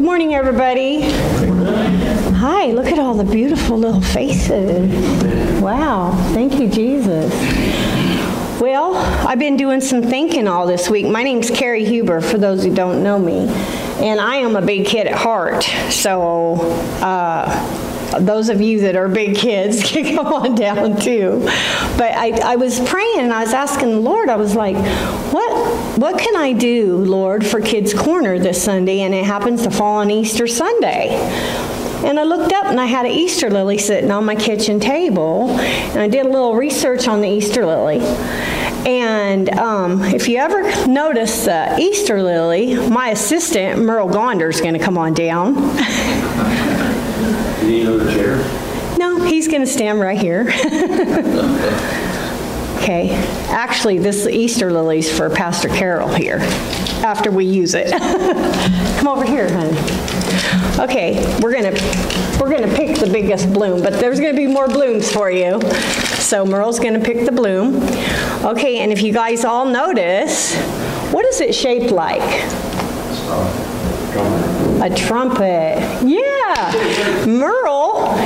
Good morning, everybody. Hi, look at all the beautiful little faces. Wow, thank you, Jesus. Well, I've been doing some thinking all this week. My name's Carey Huber, for those who don't know me, and I am a big kid at heart. So, uh, those of you that are big kids can come on down too. But I, I was praying and I was asking the Lord, I was like, what, what can I do, Lord, for Kids Corner this Sunday? And it happens to fall on Easter Sunday. And I looked up and I had an Easter lily sitting on my kitchen table. And I did a little research on the Easter lily. And um, if you ever notice the Easter lily, my assistant, Merle Gonder, is going to come on down. You need another chair? No, he's going to stand right here. Okay, actually, this Easter lily's for Pastor Carol here, after we use it. Come over here, honey. Okay, we're gonna, we're gonna pick the biggest bloom, but there's gonna be more blooms for you. So Merle's gonna pick the bloom. Okay, and if you guys all notice, what is it shaped like? A trumpet. Yeah. Merle,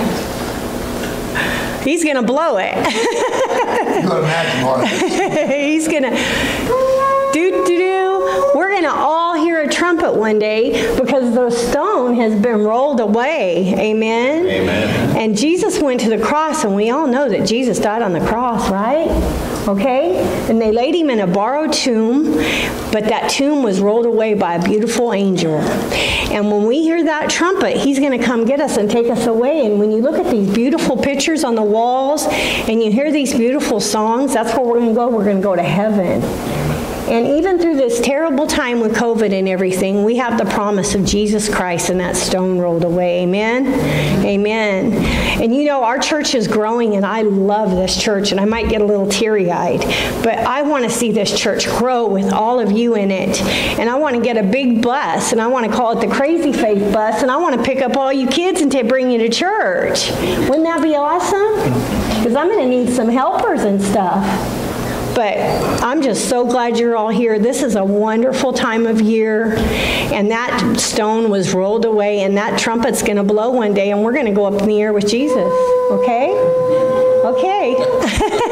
he's gonna blow it. You gotta imagine what. He's gonna do do do. We're gonna all hear a trumpet one day because the stone has been rolled away. Amen. Amen. And Jesus went to the cross, and we all know that Jesus died on the cross, right? Okay? And they laid him in a borrowed tomb, but that tomb was rolled away by a beautiful angel. And when we hear that trumpet, he's going to come get us and take us away. And when you look at these beautiful pictures on the walls and you hear these beautiful songs, that's where we're going to go. We're going to go to heaven. And even through this terrible time with COVID and everything, we have the promise of Jesus Christ and that stone rolled away. Amen? Amen. And you know, our church is growing, and I love this church, and I might get a little teary eyed, but I want to see this church grow with all of you in it. And I want to get a big bus, and I want to call it the Crazy Faith Bus, and I want to pick up all you kids and to bring you to church. Wouldn't that be awesome? Because I'm going to need some helpers and stuff. But I'm just so glad you're all here. This is a wonderful time of year. And that stone was rolled away, and that trumpet's going to blow one day, and we're going to go up in the air with Jesus. Okay? Okay.